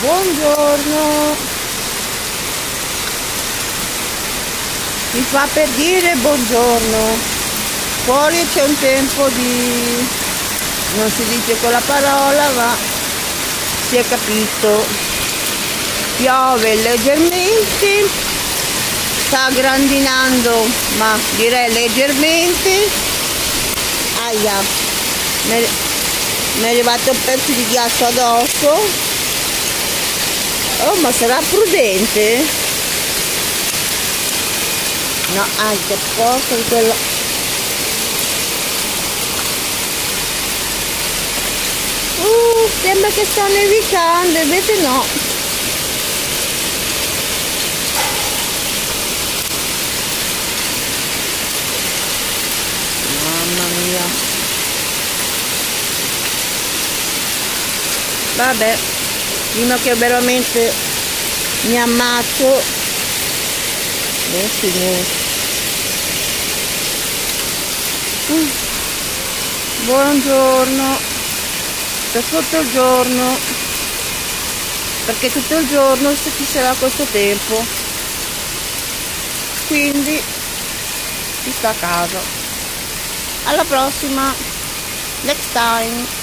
buongiorno. Mi fa per dire buongiorno. Fuori c'è un tempo di non si dice quella parola ma si è capito. Piove leggermente sta grandinando ma direi leggermente. Aia mi è arrivato un pezzo di ghiaccio addosso Oh, ma sarà prudente? No, anche poco di quello. Uh, sembra che sta nevicando, invece no. Mamma mia. Vabbè prima che veramente mi ammazzo oh signore mm. buongiorno. Per tutto il giorno. Perché tutto il giorno ci sarà questo tempo. Quindi si sta a casa. Alla prossima. Next time